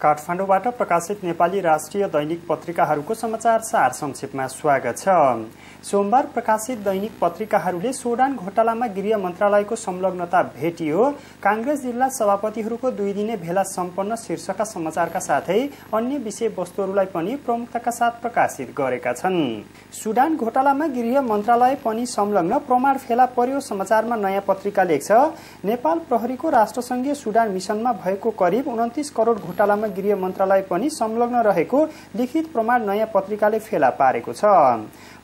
काठमाडौँबाट प्रकाशित नेपाली राष्ट्रिय दैनिक पत्रिकाहरूको समाचार सार संक्षेपमा स्वागत छ। सोमबार प्रकाशित दैनिक पत्रिकाहरूले सोडान घोटालामा गृह मन्त्रालयको संलग्नता भेटियो। कांग्रेस जिल्ला सभापतिहरूको दुई दिने भेला सम्पन्न शीर्षकका समाचारका साथै अन्य विषय वस्तुहरूलाई पनि प्रमुखताका साथ प्रकाशित गरेका छन्। सुडान घोटालामा गृह मन्त्रालय पनि संलग्न प्रमाण फेला पर्यो समाचारमा नयाँ पत्रिका लेख्छ। नेपाल प्रहरीको राष्ट्रसंघीय सुडान मिसनमा भएको करिब उन्तिस करोड़ घोटालामा गृह मन्त्रालय पनि संलग्न रहेको लिखित प्रमाण नयाँ पत्रिकाले फेला पारेको छ।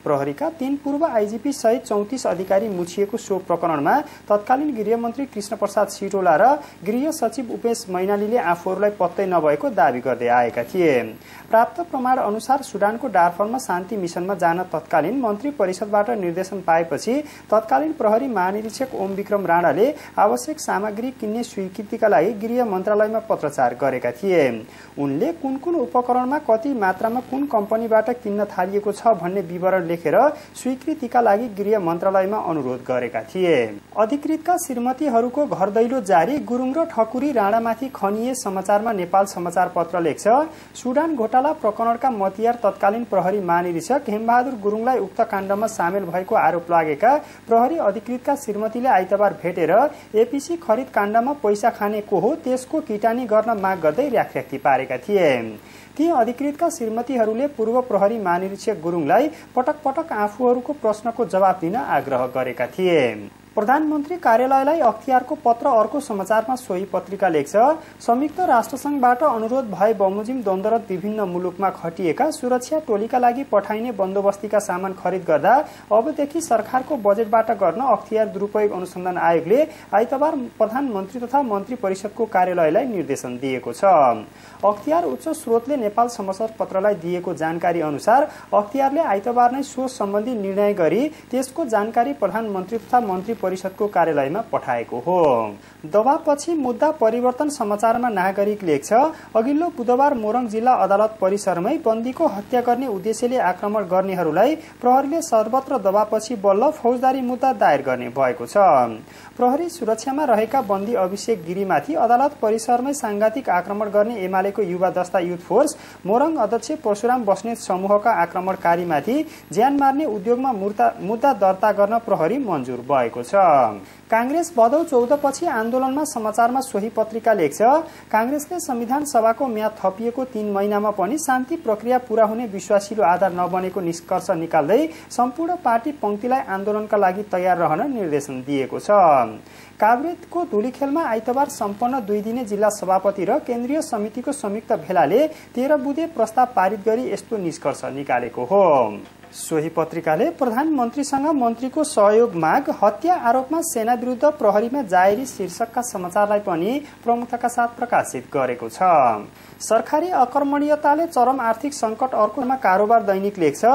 प्रहरीका तीन पूर्व आइजिपी सहित चौतिस अधिकारी मुछिएको सो प्रकरणमा तत्कालीन गृहमन्त्री कृष्ण प्रसाद सिटोला र गृह सचिव उपेश मैनालीले आफूहरूलाई पत्तै नभएको दावी गर्दै आएका थिए। प्राप्त प्रमाण अनुसार सुडानको डारफलमा शान्ति मिसनमा जान तत्कालीन मन्त्री परिषदबाट निर्देशन पाएपछि तत्कालीन प्रहरी महानिरीक्षक ओम विक्रम राणाले आवश्यक सामग्री किन्ने स्वीकृतिका लागि गृह मन्त्रालयमा पत्रचार गरेका थिए। उनले कुन कुन उपकरणमा कति मात्रामा कुन कम्पनीबाट किन्न थालिएको छ भन्ने विवरण लेखेर स्वीकृतिका लागि गृह मन्त्रालयमा अनुरोध गरेका थिए। अधिकृतका श्रीमतीहरूको घर दैलो जारी गुरुङ र ठकुरी राणामाथि खनिए समाचारमा नेपाल समाचार पत्र लेख्छ सुडान घोटाला प्रकरणका मतियार तत्कालीन प्रहरी महानिरीक्षक हेमबहादुर गुरुङलाई उक्त काण्डमा सामेल भएको आरोप लागेका प्रहरी अधिकृतका श्रीमतीले आइतबार भेटेर एपिसी खरिद काण्डमा पैसा खाने को हो त्यसको किटानी गर्न माग गर्दै र्याखर्याख्ती पारेका थिए। ती अधिकृतका श्रीमतीहरूले पूर्व प्रहरी महानिरीक्षक गुरुङलाई पटक पटक आफूहरूको प्रश्नको जवाब दिन आग्रह गरेका थिए। प्रधानमन्त्री कार्यालयलाई अख्तियारको पत्र अर्को समाचारमा सोही पत्रिका लेख्छ संयुक्त राष्ट्रसंघबाट अनुरोध भए बमोजिम द्वन्द्वरत विभिन्न मुलुकमा खटिएका सुरक्षा टोलीका लागि पठाइने बन्दोबस्तीका सामान खरिद गर्दा अबदेखि सरकारको बजेटबाट गर्न अख्तियार दुरूपयोग अनुसन्धान आयोगले आइतबार प्रधानमन्त्री तथा मन्त्री परिषदको कार्यालयलाई निर्देशन दिएको छ। अख्तियार उच्च स्रोतले नेपाल समाचार पत्रलाई दिएको जानकारी अनुसार अख्तियारले आइतबार नै सो सम्बन्धी निर्णय गरी त्यसको जानकारी प्रधानमन्त्री तथा मन्त्री परिषदको कार्यालयमा पठाएको हो। दबापछि मुद्दा परिवर्तन समाचारमा नागरिक लेख्छ अघिल्लो बुधबार मोरङ जिल्ला अदालत परिसरमै बन्दीको हत्या गर्ने उद्देश्यले आक्रमण गर्नेहरूलाई प्रहरीले सर्वत्र दबापछि बल्ल फौजदारी मुद्दा दायर गर्ने भएको छ। प्रहरी सुरक्षामा रहेका बन्दी अभिषेक गिरीमाथि अदालत परिसरमै सांघातिक आक्रमण गर्ने एमालेको युवा दस्ता युथ फोर्स मोरङ अध्यक्ष परशुराम बस्नेत समूहका आक्रमणकारीमाथि ज्यान मार्ने उद्योगमा मुद्दा दर्ता गर्न प्रहरी मन्जुर भएको छ। काङ्ग्रेस भदौ चौध पछि आन्दोलनमा समाचारमा सोही पत्रिका लेख्छ। काङ्ग्रेसले संविधान सभाको म्याद थपिएको तीन महिनामा पनि शान्ति प्रक्रिया पूरा हुने विश्वासिलो आधार नबनेको निष्कर्ष निकाल्दै सम्पूर्ण पार्टी पंक्तिलाई आन्दोलनका लागि तयार रहन निर्देशन दिएको छ। काभ्रेतको धुलीखेलमा आइतबार सम्पन्न दुई दिने जिल्ला सभापति र केन्द्रीय समितिको संयुक्त भेलाले तेह्र बुधे प्रस्ताव पारित गरी यस्तो निष्कर्ष निकालेको हो। सोही पत्रिकाले प्रधानमन्त्रीसँग मन्त्रीको सहयोग माग हत्या आरोपमा सेना विरुद्ध प्रहरीमा जाहेरी शीर्षकका समाचारलाई पनि प्रमुखताका साथ प्रकाशित गरेको छ। सरकारी अकर्मणीयताले चरम आर्थिक संकट अर्कोमा कारोबार दैनिक लेख्छ।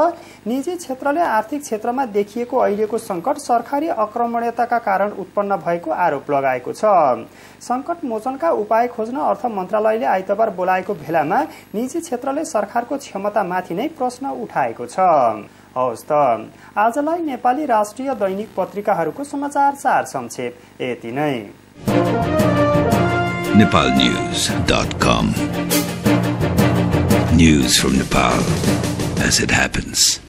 निजी क्षेत्रले आर्थिक क्षेत्रमा देखिएको अहिलेको संकट सरकारी अकर्मणीयताका कारण उत्पन्न भएको आरोप लगाएको छ। संकट मोचनका उपाय खोज्न अर्थ मन्त्रालयले आइतबार बोलाएको भेलामा निजी क्षेत्रले सरकारको क्षमतामाथि नै प्रश्न उठाएको छ। हवस् त आजलाई नेपाली राष्ट्रिय दैनिक पत्रिकाहरूको समाचार सार संक्षेप यति नै nepalnews.com. News from Nepal as it happens.